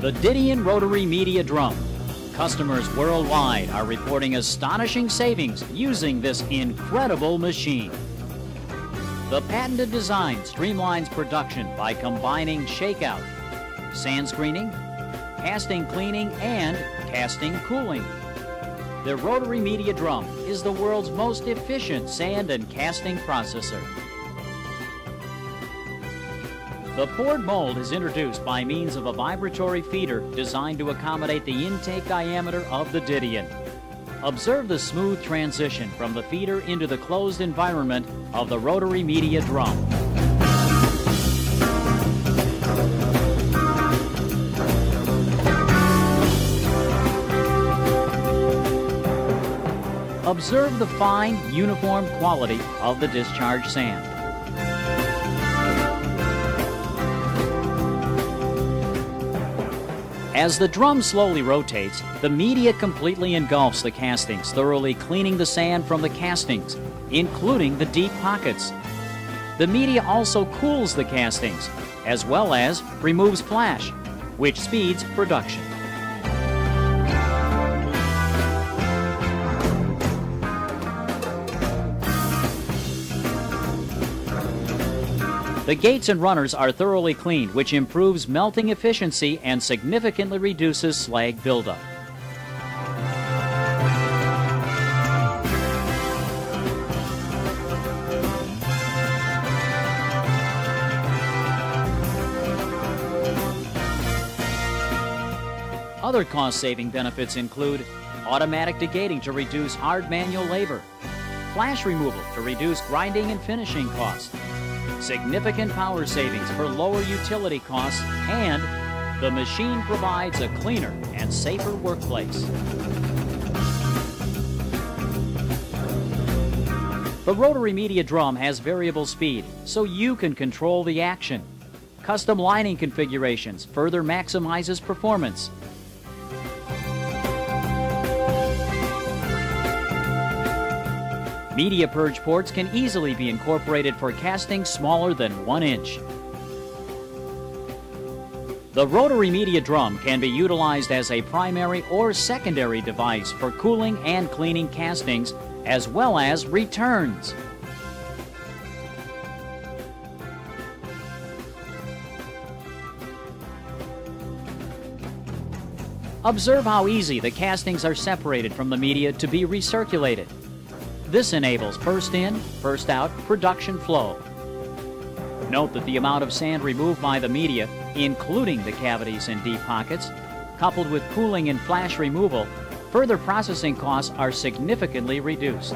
The Didion Rotary Media Drum. Customers worldwide are reporting astonishing savings using this incredible machine. The patented design streamlines production by combining shakeout, sand screening, casting cleaning, and casting cooling. The rotary media drum is the world's most efficient sand and casting processor. The poured mold is introduced by means of a vibratory feeder designed to accommodate the intake diameter of the Didion. Observe the smooth transition from the feeder into the closed environment of the rotary media drum. Observe the fine, uniform quality of the discharged sand. As the drum slowly rotates, the media completely engulfs the castings, thoroughly cleaning the sand from the castings, including the deep pockets. The media also cools the castings, as well as removes flash, which speeds production. The gates and runners are thoroughly cleaned, which improves melting efficiency and significantly reduces slag buildup. Other cost-saving benefits include automatic degating to reduce hard manual labor, flash removal to reduce grinding and finishing costs, significant power savings for lower utility costs, and the machine provides a cleaner and safer workplace. The rotary media drum has variable speed, so you can control the action. Custom lining configurations further maximizes performance. Media purge ports can easily be incorporated for casting smaller than one inch. The rotary media drum can be utilized as a primary or secondary device for cooling and cleaning castings, as well as returns. Observe how easy the castings are separated from the media to be recirculated. This enables first in, first out production flow. Note that the amount of sand removed by the media, including the cavities and deep pockets, coupled with cooling and flash removal, further processing costs are significantly reduced.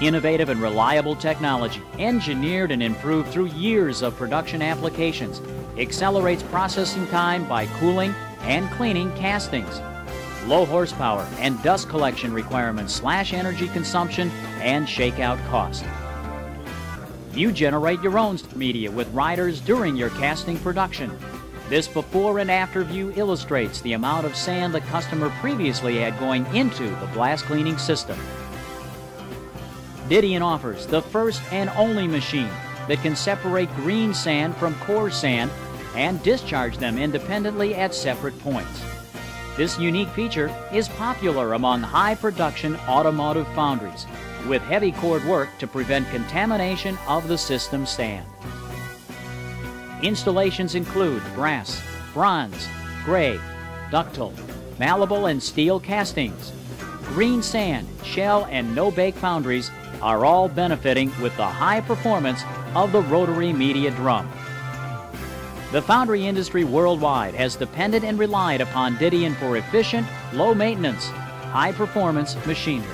Innovative and reliable technology, engineered and improved through years of production applications, accelerates processing time by cooling and cleaning castings low horsepower and dust collection requirements slash energy consumption and shakeout cost. You generate your own media with risers during your casting production. This before and after view illustrates the amount of sand the customer previously had going into the blast cleaning system. Didion offers the first and only machine that can separate green sand from core sand and discharge them independently at separate points. This unique feature is popular among high production automotive foundries with heavy core work to prevent contamination of the system sand. Installations include brass, bronze, gray, ductile, malleable and steel castings. Green sand, shell, and no-bake foundries are all benefiting with the high performance of the rotary media drum. The foundry industry worldwide has depended and relied upon Didion for efficient, low maintenance, high performance machinery.